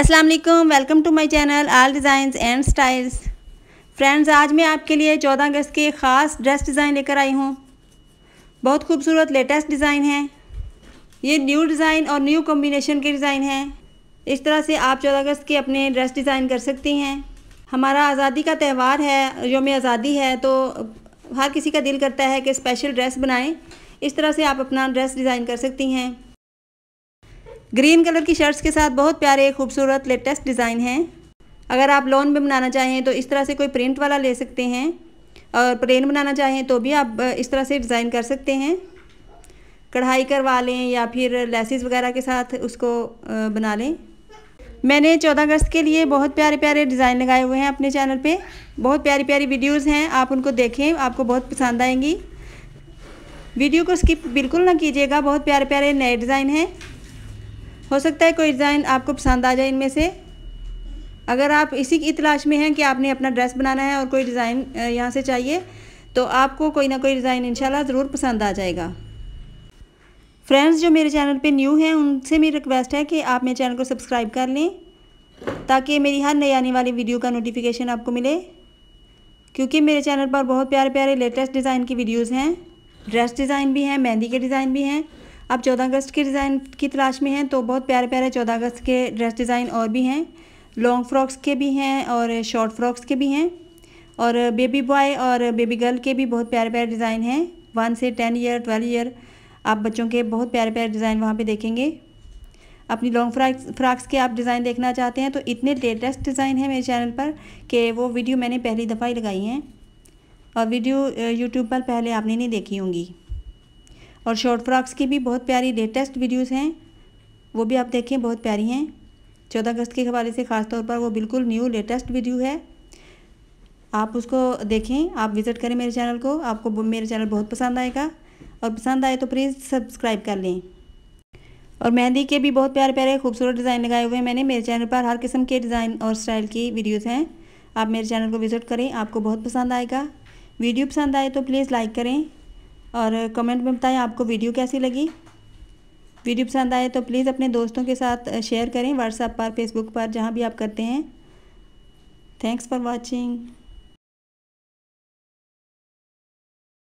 अस्सलाम वालेकुम welcome to my channel all designs and styles friends आज मैं आपके लिए 14 अगस्त के ख़ास ड्रेस डिज़ाइन लेकर आई हूँ। बहुत खूबसूरत लेटेस्ट डिज़ाइन है। ये न्यू डिज़ाइन और न्यू कॉम्बिनेशन के डिज़ाइन हैं। इस तरह से आप 14 अगस्त के अपने ड्रेस डिज़ाइन कर सकती हैं। हमारा आज़ादी का त्यौहार है, योम आज़ादी है तो हर किसी का दिल करता है कि स्पेशल ड्रेस बनाएँ। इस तरह से आप अपना ड्रेस डिज़ाइन कर सकती हैं। ग्रीन कलर की शर्ट्स के साथ बहुत प्यारे, खूबसूरत लेटेस्ट डिज़ाइन हैं। अगर आप लोन में बनाना चाहें तो इस तरह से कोई प्रिंट वाला ले सकते हैं और प्लेन बनाना चाहें तो भी आप इस तरह से डिज़ाइन कर सकते हैं। कढ़ाई करवा लें या फिर लेसिस वगैरह के साथ उसको बना लें। मैंने चौदह अगस्त के लिए बहुत प्यारे प्यारे डिज़ाइन लगाए हुए हैं अपने चैनल पे। बहुत प्यारी प्यारी वीडियोस हैं, आप उनको देखें, आपको बहुत पसंद आएँगी। वीडियो को स्किप बिल्कुल ना कीजिएगा, बहुत प्यारे प्यारे नए डिज़ाइन हैं। हो सकता है कोई डिज़ाइन आपको पसंद आ जाए इनमें से। अगर आप इसी की तलाश में हैं कि आपने अपना ड्रेस बनाना है और कोई डिज़ाइन यहाँ से चाहिए तो आपको कोई ना कोई डिज़ाइन इंशाल्लाह ज़रूर पसंद आ जाएगा। फ्रेंड्स, जो मेरे चैनल पे न्यू हैं, उनसे मेरी रिक्वेस्ट है कि आप मेरे चैनल को सब्सक्राइब कर लें, ताकि मेरी हर नई आने वाली वीडियो का नोटिफिकेशन आपको मिले, क्योंकि मेरे चैनल पर बहुत प्यारे प्यारे लेटेस्ट डिज़ाइन की वीडियोज़ हैं। ड्रेस डिज़ाइन भी हैं, मेहंदी के डिज़ाइन भी हैं आप चौदह अगस्त के डिज़ाइन की तलाश में हैं तो बहुत प्यारे प्यारे चौदह अगस्त के ड्रेस डिज़ाइन और भी हैं। लॉन्ग फ्रॉक्स के भी हैं और शॉर्ट फ्रॉक्स के भी हैं। और बेबी बॉय और बेबी गर्ल के भी बहुत प्यारे प्यारे डिज़ाइन हैं। वन से टेन ईयर ट्वेल्व ईयर आप बच्चों के बहुत प्यारे प्यारे डिज़ाइन वहाँ पे देखेंगे। अपनी लॉन्ग फ्रॉक्स फ्रॉक्स के आप डिज़ाइन देखना चाहते हैं तो इतने लेटेस्ट डिज़ाइन हैं मेरे चैनल पर कि वो वीडियो मैंने पहली दफ़ा ही लगाई हैं। और वीडियो यूट्यूब पर पहले आपने नहीं देखी होंगी। और शॉर्ट फ्रॉक्स की भी बहुत प्यारी लेटेस्ट वीडियोस हैं। वो भी आप देखें, बहुत प्यारी हैं। चौदह अगस्त के हवाले से ख़ास तौर पर वो बिल्कुल न्यू लेटेस्ट वीडियो है। आप उसको देखें, आप विज़िट करें मेरे चैनल को, आपको मेरे चैनल बहुत पसंद आएगा। और पसंद आए तो प्लीज़ सब्सक्राइब कर लें। और मेहंदी के भी बहुत प्यारे प्यारे खूबसूरत डिज़ाइन लगाए हुए हैं मैंने। मेरे चैनल पर हर किस्म के डिज़ाइन और स्टाइल की वीडियोस हैं। आप मेरे चैनल को विज़िट करें, आपको बहुत पसंद आएगा। वीडियो पसंद आए तो प्लीज़ लाइक करें। और कमेंट में बताएँ आपको वीडियो कैसी लगी। वीडियो पसंद आए तो प्लीज़ अपने दोस्तों के साथ शेयर करें व्हाट्सएप पर फेसबुक पर, जहाँ भी आप करते हैं। Thanks for watching